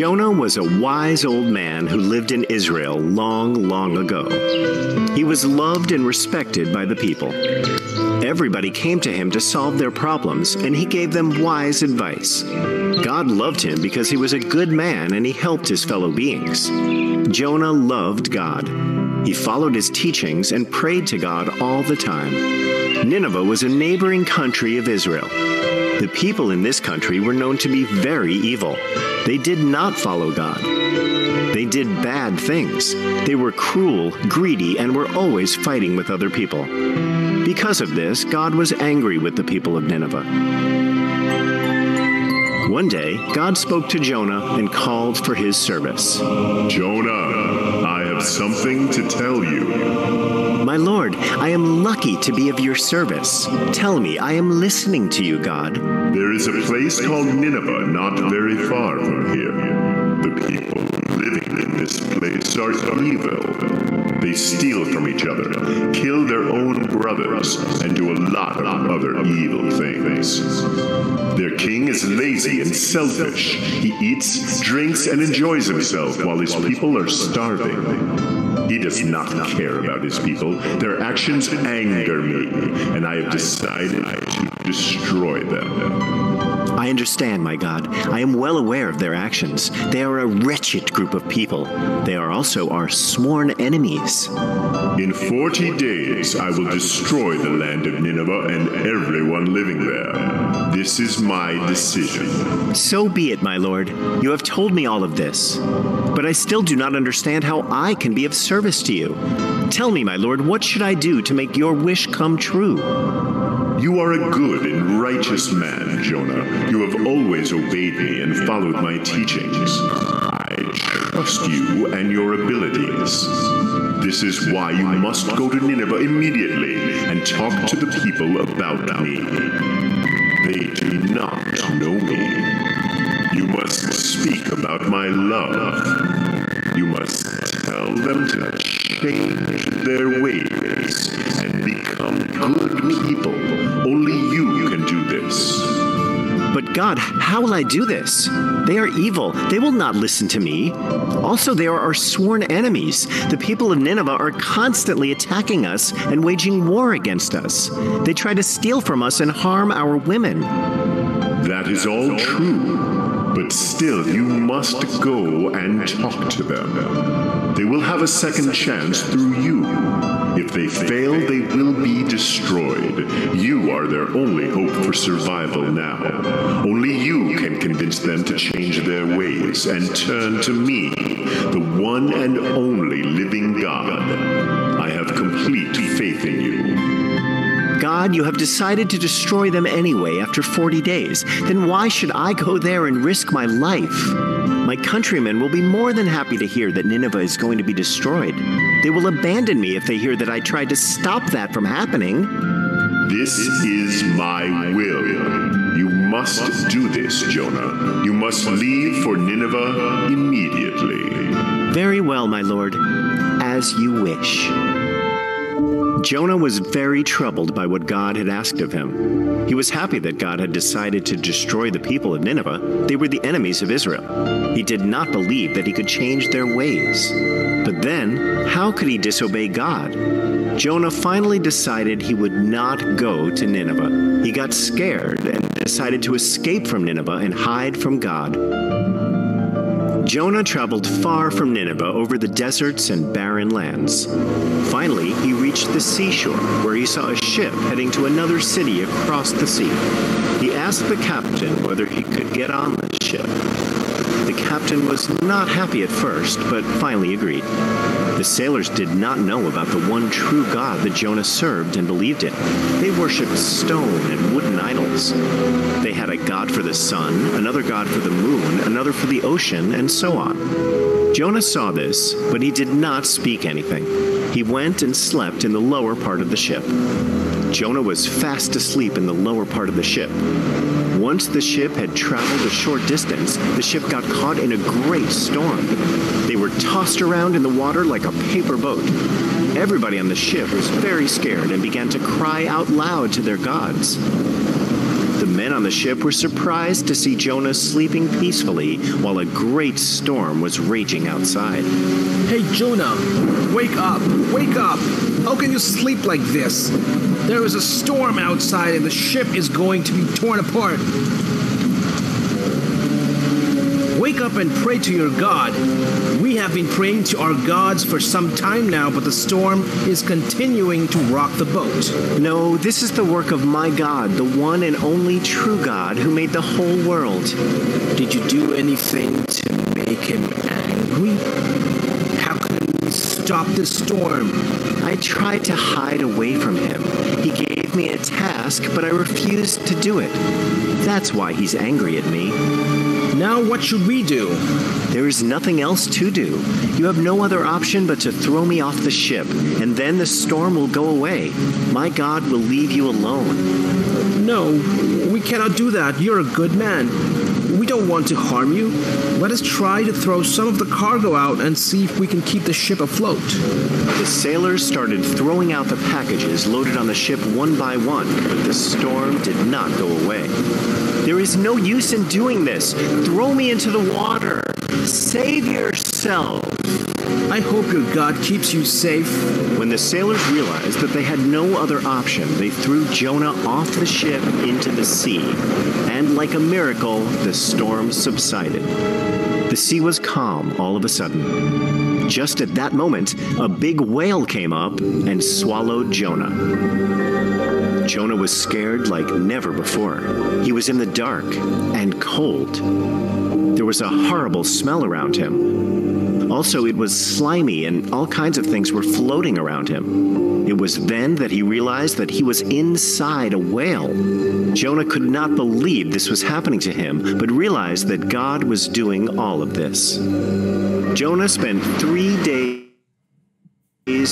Jonah was a wise old man who lived in Israel long, long ago. He was loved and respected by the people. Everybody came to him to solve their problems, and he gave them wise advice. God loved him because he was a good man and he helped his fellow beings. Jonah loved God. He followed his teachings and prayed to God all the time. Nineveh was a neighboring country of Israel. The people in this country were known to be very evil. They did not follow God. They did bad things. They were cruel, greedy, and were always fighting with other people. Because of this, God was angry with the people of Nineveh. One day, God spoke to Jonah and called for his service. Jonah, I have something to tell you. My Lord, I am lucky to be of your service. Tell me, I am listening to you, God. There is a place called Nineveh not very far from here. The people living in this place are evil. They steal from each other, kill their own brothers, and do a lot of other evil things. Their king is lazy and selfish. He eats, drinks, and enjoys himself while his people are starving. He does not care about his people. Their actions anger me, and I have decided to destroy them. I understand, my God. I am well aware of their actions. They are a wretched group of people. They are also our sworn enemies. In 40 days, I will destroy the land of Nineveh and everyone living there. This is my decision. So be it, my Lord. You have told me all of this. But I still do not understand how I can be of service to you. Tell me, my Lord, what should I do to make your wish come true? You are a good and righteous man, Jonah. You have always obeyed me and followed my teachings. I trust you and your abilities. This is why you must go to Nineveh immediately and talk to the people about me. They do not know me. You must speak about my love. You must tell them to change their ways God, how will I do this? They are evil. They will not listen to me. Also, they are our sworn enemies. The people of Nineveh are constantly attacking us and waging war against us. They try to steal from us and harm our women. That is all true. But still, you must go and talk to them. They will have a second chance through you. If they fail, they will be destroyed. You are their only hope for survival now. Only you can convince them to change their ways and turn to me, the one and only living God. I have complete faith in you. God, you have decided to destroy them anyway after 40 days. Then why should I go there and risk my life? My countrymen will be more than happy to hear that Nineveh is going to be destroyed. They will abandon me if they hear that I tried to stop that from happening. This is my will. You must do this, Jonah. You must leave for Nineveh immediately. Very well, my lord. As you wish. Jonah was very troubled by what God had asked of him. He was happy that God had decided to destroy the people of Nineveh. They were the enemies of Israel. He did not believe that he could change their ways. But then, how could he disobey God? Jonah finally decided he would not go to Nineveh. He got scared and decided to escape from Nineveh and hide from God. Jonah traveled far from Nineveh over the deserts and barren lands. Finally, he reached the seashore, where he saw a ship heading to another city across the sea. He asked the captain whether he could get on the ship. The captain was not happy at first, but finally agreed. The sailors did not know about the one true God that Jonah served and believed in. They worshipped stone and wooden idols. They had a god for the sun, another god for the moon, another for the ocean, and so on. Jonah saw this, but he did not speak anything. He went and slept in the lower part of the ship. Jonah was fast asleep in the lower part of the ship. Once the ship had traveled a short distance, the ship got caught in a great storm. They were tossed around in the water like a paper boat. Everybody on the ship was very scared and began to cry out loud to their gods. The men on the ship were surprised to see Jonah sleeping peacefully while a great storm was raging outside. Hey, Jonah, wake up! Wake up! How can you sleep like this? There is a storm outside and the ship is going to be torn apart. Wake up and pray to your God. We have been praying to our gods for some time now, but the storm is continuing to rock the boat. No, this is the work of my God, the one and only true God who made the whole world. Did you do anything to make him angry? How can we stop the storm? I tried to hide away from him. He gave me a task, but I refused to do it. That's why he's angry at me. Now, what should we do? There is nothing else to do. You have no other option but to throw me off the ship, and then the storm will go away. My God will leave you alone. No, we cannot do that. You're a good man. We don't want to harm you. Let us try to throw some of the cargo out and see if we can keep the ship afloat. The sailors started throwing out the packages loaded on the ship one by one, but the storm did not go away. There is no use in doing this. Throw me into the water. Save yourself. I hope your God keeps you safe. When the sailors realized that they had no other option, they threw Jonah off the ship into the sea. And like a miracle, the storm subsided. The sea was calm all of a sudden. Just at that moment, a big whale came up and swallowed Jonah. Jonah was scared like never before. He was in the dark and cold. There was a horrible smell around him. Also, it was slimy and all kinds of things were floating around him. It was then that he realized that he was inside a whale. Jonah could not believe this was happening to him, but realized that God was doing all of this. Jonah spent three days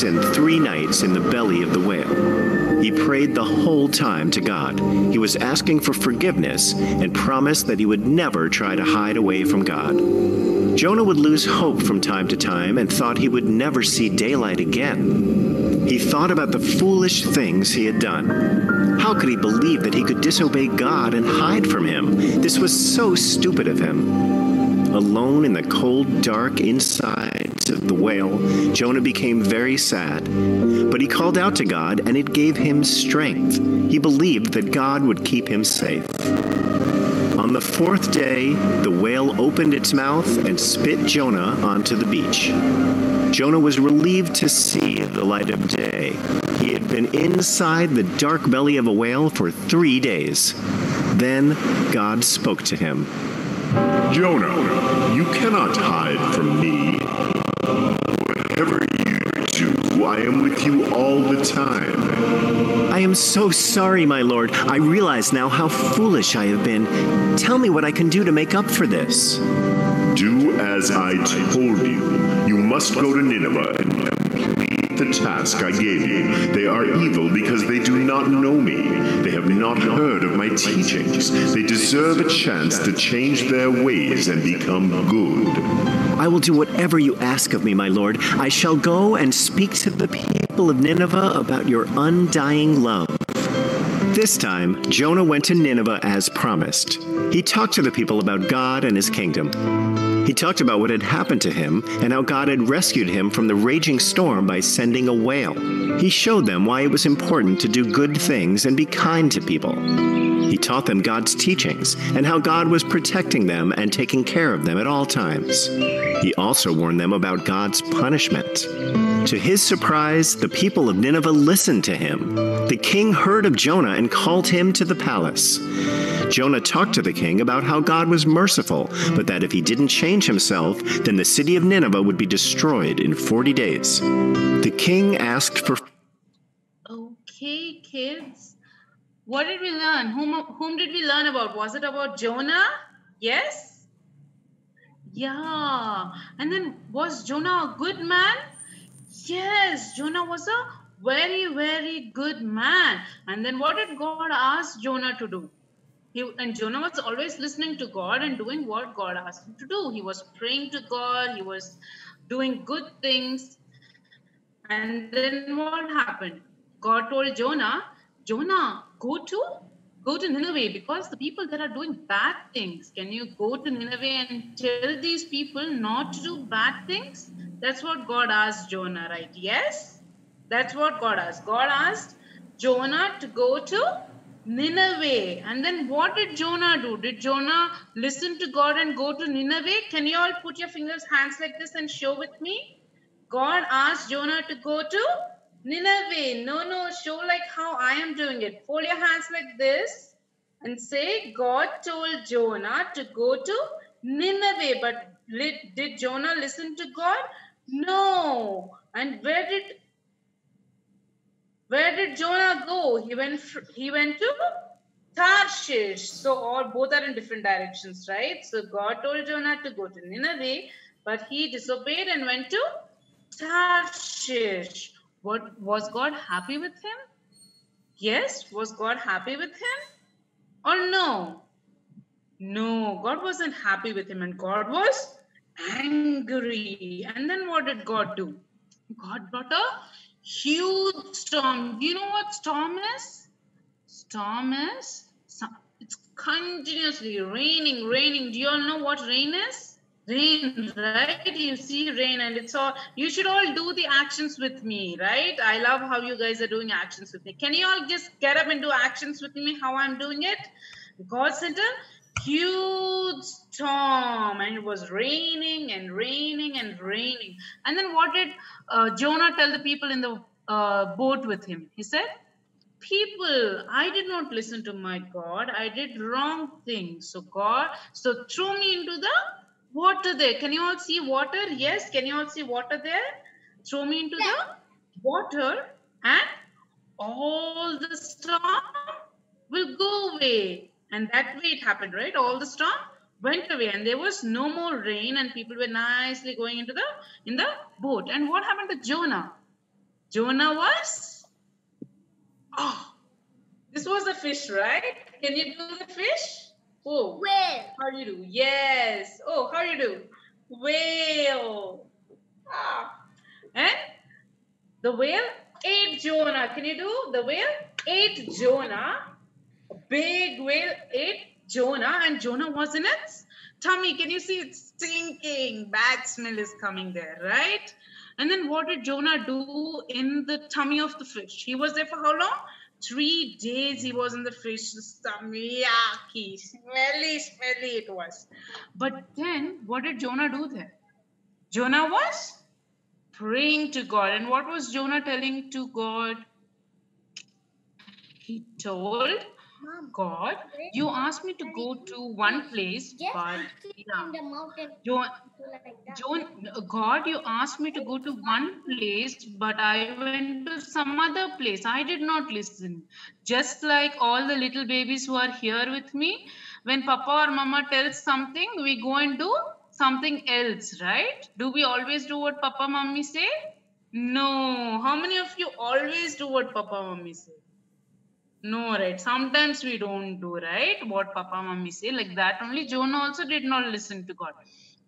and three nights in the belly of the whale. He prayed the whole time to God. He was asking for forgiveness and promised that he would never try to hide away from God. Jonah would lose hope from time to time and thought he would never see daylight again. He thought about the foolish things he had done. How could he believe that he could disobey God and hide from him? This was so stupid of him. Alone in the cold, dark insides of the whale, Jonah became very sad. But he called out to God, and it gave him strength. He believed that God would keep him safe. On the fourth day, the whale opened its mouth and spit Jonah onto the beach. Jonah was relieved to see the light of day. He had been inside the dark belly of a whale for three days. Then God spoke to him. Jonah, you cannot hide from me. Whatever you do, I am with you all the time. Am so sorry, my lord. I realize now how foolish I have been. Tell me what I can do to make up for this. Do as I told you. You must go to Nineveh and complete the task I gave you. They are evil because they do not know me. They have not heard of my teachings. They deserve a chance to change their ways and become good. I will do whatever you ask of me, my lord. I shall go and speak to the people of Nineveh about your undying love. This time, Jonah went to Nineveh as promised. He talked to the people about God and his kingdom. He talked about what had happened to him and how God had rescued him from the raging storm by sending a whale. He showed them why it was important to do good things and be kind to people. He taught them God's teachings and how God was protecting them and taking care of them at all times. He also warned them about God's punishment. To his surprise, the people of Nineveh listened to him. The king heard of Jonah and called him to the palace. Jonah talked to the king about how God was merciful, but that if he didn't change himself, then the city of Nineveh would be destroyed in 40 days. The king asked for Okay, kids. What did we learn? Whom, whom did we learn about? Was it about Jonah? Yes? Yeah. And then was Jonah a good man? Yes, Jonah was a very, very good man. And then what did God ask Jonah to do? He, and Jonah was always listening to God and doing what God asked him to do. He was praying to God, he was doing good things. And then what happened? God told Jonah, Jonah, go to go to Nineveh because the people that are doing bad things. Can you go to Nineveh and tell these people not to do bad things? That's what God asked Jonah, right? Yes? That's what God asked. God asked Jonah to go to Nineveh. And then what did Jonah do? Did Jonah listen to God and go to Nineveh? Can you all put your fingers, hands like this and show with me? God asked Jonah to go to Nineveh. No, no, show like how I am doing it. Fold your hands like this and say, God told Jonah to go to Nineveh. But did Jonah listen to God? No. And where did where did Jonah go? He went he went to Tarshish. So all both are in different directions, right? So God told Jonah to go to Nineveh, but he disobeyed and went to Tarshish. What was God happy with him? Yes, was God happy with him? Or no? No, God wasn't happy with him, and God was angry. And then what did God do? God brought a huge storm. Do you know what storm is? Storm is it's continuously raining, raining. Do you all know what rain is? Rain, right? You see rain, and it's all. You should all do the actions with me, right? I love how you guys are doing actions with me. Can you all just get up and do actions with me? How I'm doing it? God sent a huge storm, and it was raining and raining and raining. And then what did uh, Jonah tell the people in the uh, boat with him? He said, People, I did not listen to my God. I did wrong things. So, God, so throw me into the water there. Can you all see water? Yes. Can you all see water there? Throw me into the water and all the storm will go away. And that way it happened, right? All the storm went away and there was no more rain and people were nicely going into the in the boat and what happened to jonah jonah was oh this was a fish right can you do the fish oh whale how do you do yes oh how do you do whale ah. and the whale ate jonah can you do the whale ate jonah a big whale ate Jonah, and Jonah was in its tummy. Can you see it's stinking? Bad smell is coming there, right? And then what did Jonah do in the tummy of the fish? He was there for how long? Three days he was in the fish's tummy. Yucky, smelly, smelly it was. But then what did Jonah do there? Jonah was praying to God. And what was Jonah telling to God? He told God, you asked me to go to one place, but yeah. in the mountain Jo- like that. John, uh, God, you asked me to go to one place, but I went to some other place. I did not listen. Just like all the little babies who are here with me, when Papa or Mama tells something, we go and do something else, right? Do we always do what Papa, Mommy say? No. How many of you always do what Papa, Mommy say? No, right. Sometimes we don't do, right? What Papa Mummy say, like that only. Jonah also did not listen to God.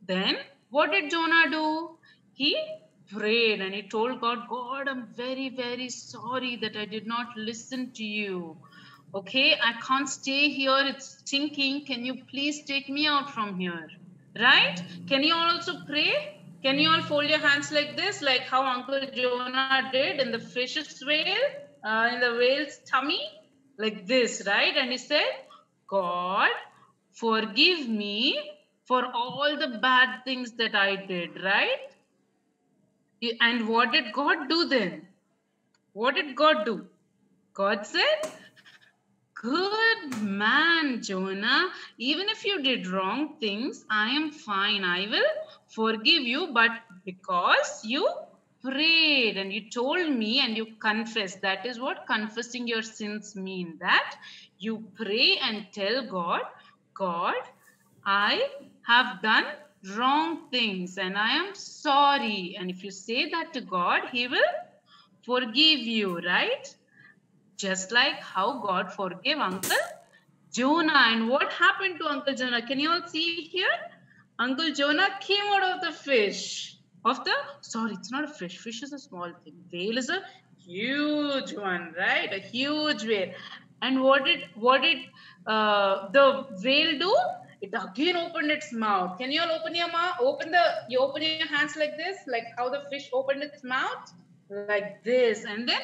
Then what did Jonah do? He prayed and he told God, God, I'm very, very sorry that I did not listen to you. Okay, I can't stay here. It's stinking. Can you please take me out from here? Right? Can you all also pray? Can you all fold your hands like this, like how Uncle Jonah did in the fish's whale, uh, in the whale's tummy? Like this, right? And he said, God, forgive me for all the bad things that I did, right? And what did God do then? What did God do? God said, Good man, Jonah. Even if you did wrong things, I am fine. I will forgive you, but because you prayed and you told me and you confessed. That is what confessing your sins mean that you pray and tell god god i have done wrong things and i am sorry. And if you say that to god he will forgive you right? Just like how god forgave uncle jonah. And what happened to uncle jonah? Can you all see here? Uncle jonah came out of the fish of the sorry it's not a fish fish is a small thing whale is a huge one right a huge whale And what did what did uh, the whale do? It again opened its mouth. Can you all open your mouth? Open the you open your hands like this, like how the fish opened its mouth, like this, and then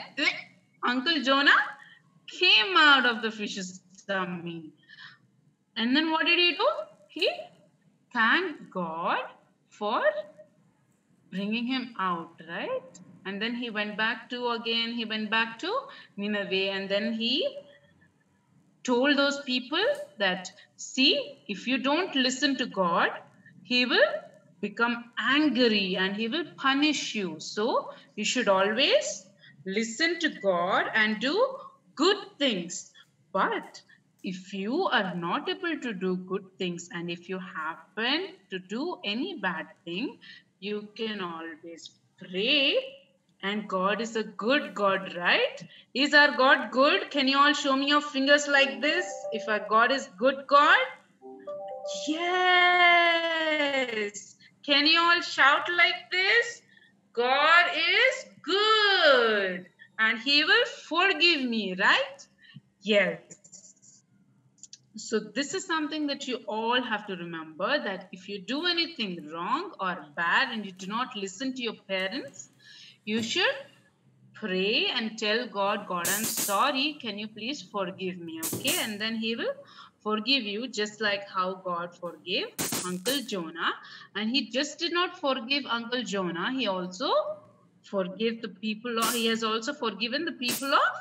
Uncle Jonah came out of the fish's tummy. And then what did he do? He thanked God for bringing him out, right? And then he went back to again, he went back to Nineveh, and then he told those people that, see, if you don't listen to God, he will become angry and he will punish you. So you should always listen to God and do good things. But if you are not able to do good things and if you happen to do any bad thing, you can always pray and God is a good God, right? Is our God good? Can you all show me your fingers like this? If our God is good God? Yes. Can you all shout like this? God is good and he will forgive me, right? Yes. So this is something that you all have to remember that if you do anything wrong or bad and you do not listen to your parents, you should pray and tell God, God, I'm sorry. Can you please forgive me? Okay. And then he will forgive you just like how God forgave Uncle Jonah. And he just did not forgive Uncle Jonah. He also forgave the people of, he has also forgiven the people of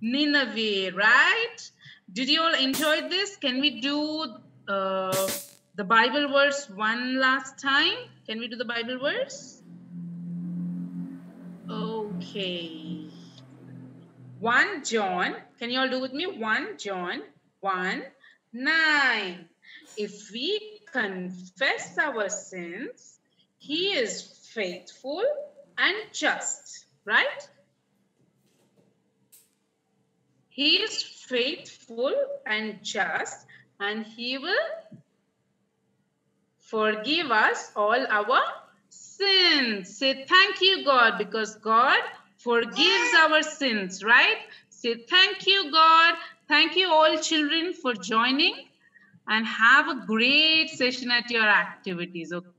Nineveh, right? Did you all enjoy this? Can we do uh, the Bible verse one last time? Can we do the Bible verse? Okay. 1 John, can you all do with me? 1 John 1 9. If we confess our sins, he is faithful and just, right? He is faithful and just, and He will forgive us all our sins. Say thank you, God, because God forgives our sins, right? Say thank you, God. Thank you, all children, for joining and have a great session at your activities. Okay.